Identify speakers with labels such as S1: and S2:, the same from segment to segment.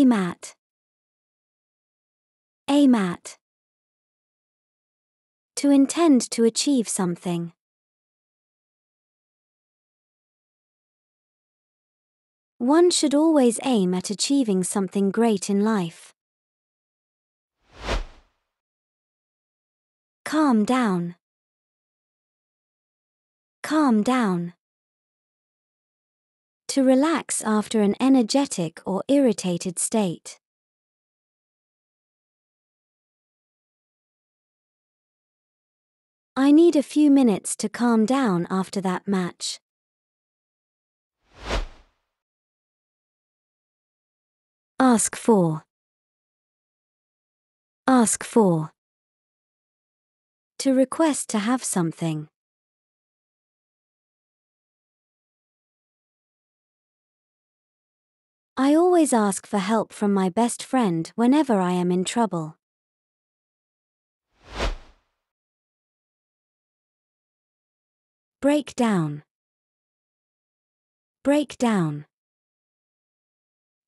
S1: Aim at. Aim at. To intend to achieve something. One should always aim at achieving something great in life. Calm down. Calm down. To relax after an energetic or irritated state. I need a few minutes to calm down after that match. Ask for. Ask for. To request to have something. I always ask for help from my best friend whenever I am in trouble. Break down. Break down.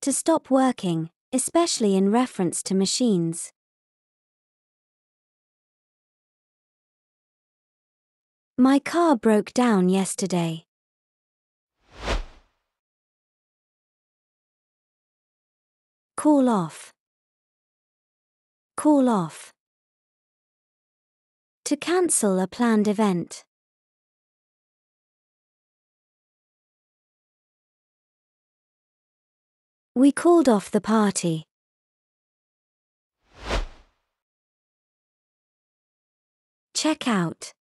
S1: To stop working, especially in reference to machines. My car broke down yesterday. Call off. Call off. To cancel a planned event. We called off the party. Check out.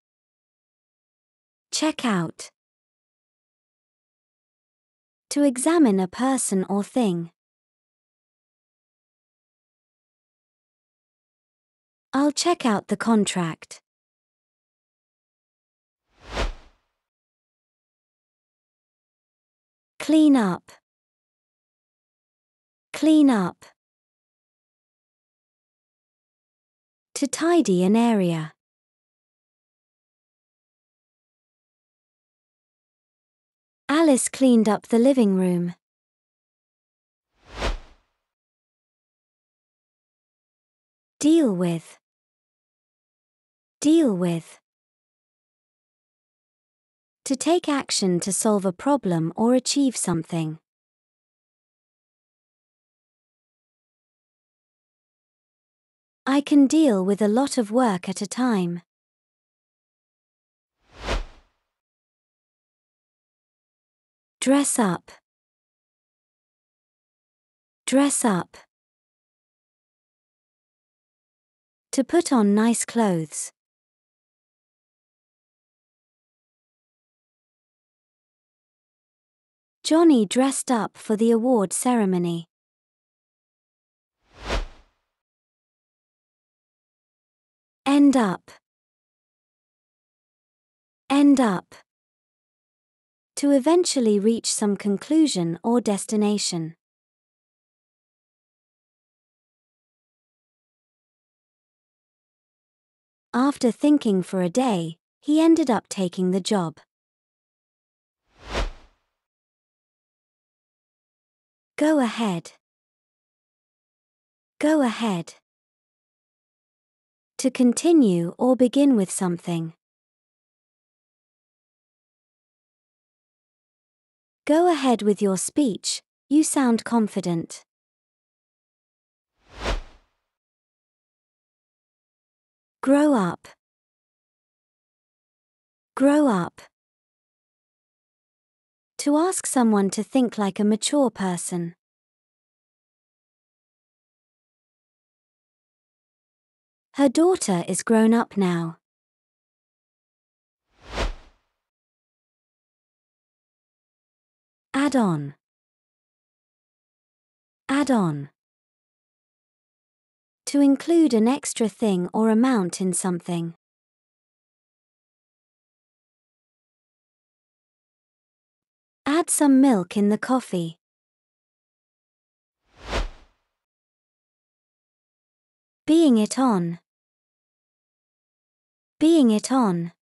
S1: Check out. To examine a person or thing. I'll check out the contract. Clean up. Clean up. To tidy an area. Alice cleaned up the living room. Deal with. Deal with. To take action to solve a problem or achieve something. I can deal with a lot of work at a time. Dress up. Dress up. To put on nice clothes. Johnny dressed up for the award ceremony. End up. End up. To eventually reach some conclusion or destination. After thinking for a day, he ended up taking the job. Go ahead. Go ahead. To continue or begin with something. Go ahead with your speech, you sound confident. Grow up. Grow up. To ask someone to think like a mature person. Her daughter is grown up now. Add on. Add on. To include an extra thing or amount in something. Add some milk in the coffee. Being it on. Being it on.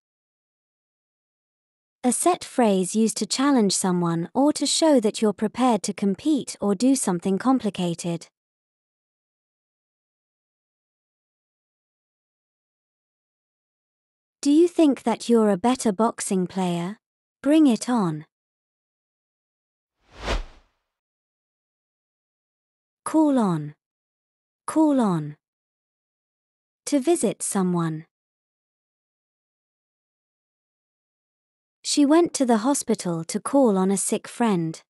S1: A set phrase used to challenge someone or to show that you're prepared to compete or do something complicated. Do you think that you're a better boxing player? Bring it on. Call on. Call on. To visit someone. She went to the hospital to call on a sick friend.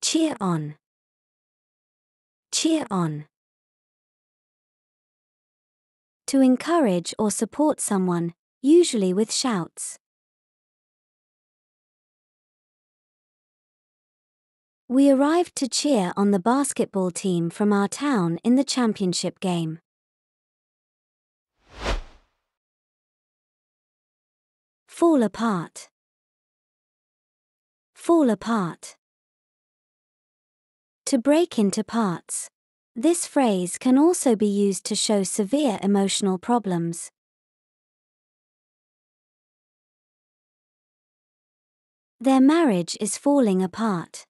S1: Cheer on. Cheer on. To encourage or support someone, usually with shouts. We arrived to cheer on the basketball team from our town in the championship game. Fall apart. Fall apart. To break into parts. This phrase can also be used to show severe emotional problems. Their marriage is falling apart.